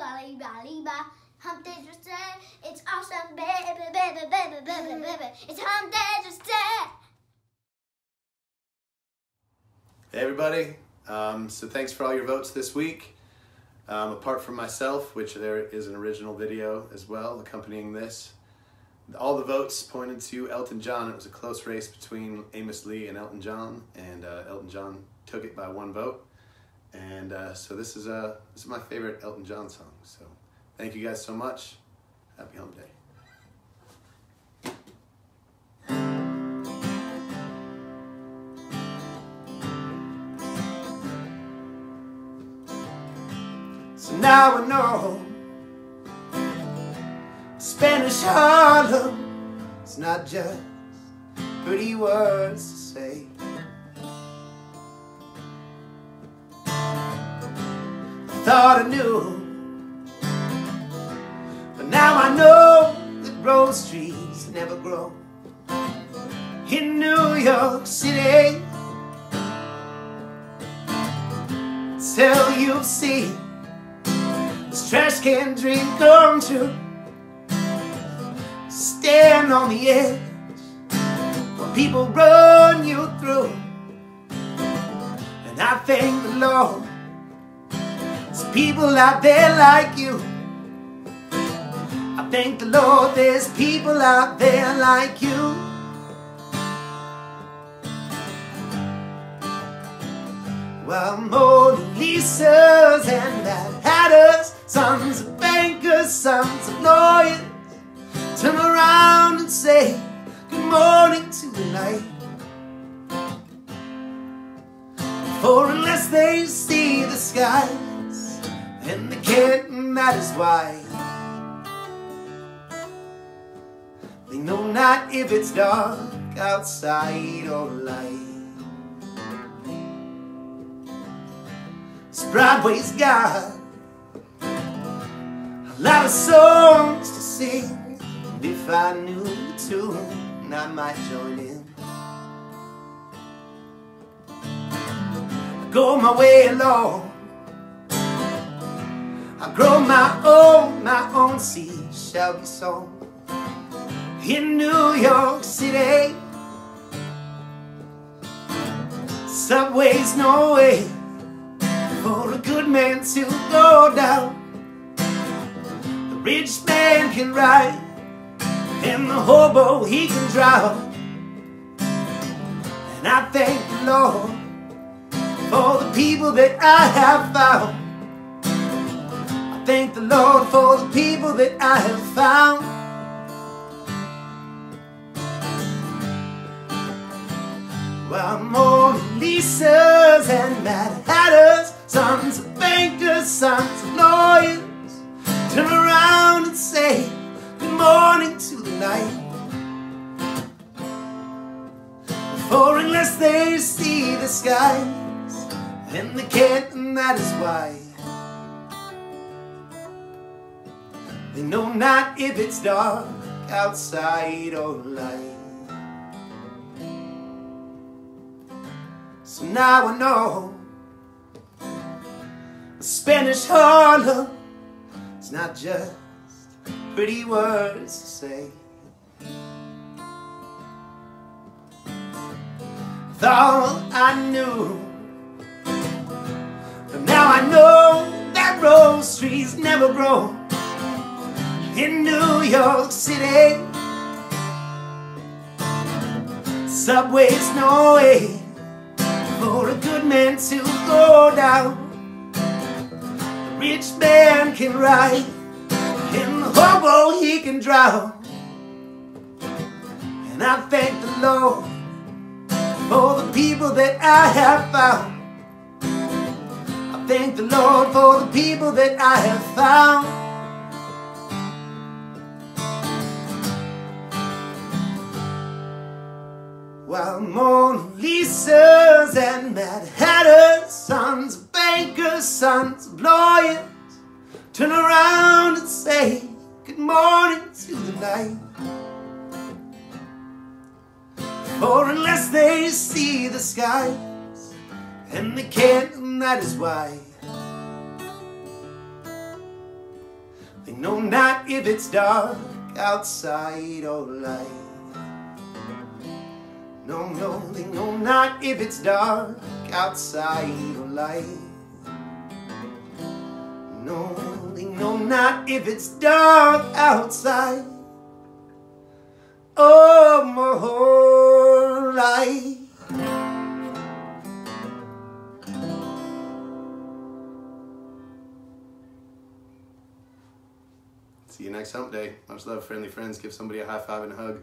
ba. Hump Day just day. It's awesome, baby, baby, baby, baby, baby. It's Hump Day just day. Hey everybody, um, so thanks for all your votes this week. Um, apart from myself, which there is an original video as well accompanying this, all the votes pointed to Elton John. It was a close race between Amos Lee and Elton John, and uh, Elton John took it by one vote. And uh, so this is, uh, this is my favorite Elton John song. So thank you guys so much. Happy Hump Day. So now I know Spanish Harlem It's not just pretty words to say thought I knew But now I know that rose trees never grow In New York City Till you see this trash can dream come true. Stand on the edge when people run you through. And I thank the Lord. There's people out there like you. I thank the Lord there's people out there like you. Well, Mona Lisa's and Mad Hatters, sons of bankers, sons of lawyers, turn around and say good morning to the night. For unless they see the skies, and the can't, that is why. They know not if it's dark outside or light. So Broadway's got a lot of songs to sing. And if I knew the tune, I might join in. I go my way along. I grow my own, my own seed shall be sown in New York City. Subway's no way for a good man to go down. The rich man can ride, and the hobo he can drown. And I thank the Lord for the people that I have found. Thank the Lord for the people that I have found. While Mona Lisa's and Mad Hatters, sons of bankers, sons of lawyers, turn around and say good morning to the night. For unless they see the skies, then they can't, and that is why. They know not if it's dark outside or light. So now I know Spanish Harlem It's not just pretty words to say Thought I knew But now I know that rose trees never grow In New York City Subway's no way for a good man to go down. The rich man can ride, and the hobo he can drown. And I thank the Lord for the people that I have found. I thank the Lord for the people that I have found. While Mona Lisa's and Mad Hatters, sons bankers, sons lawyers, turn around and say good morning to the night. For unless they see the skies, and they can't, and that is why. They know not if it's dark outside or light. No, no, they know not if it's dark outside or light. No, they know not if it's dark outside or more light. See you next hump day. Much love, friendly friends. Give somebody a high five and a hug.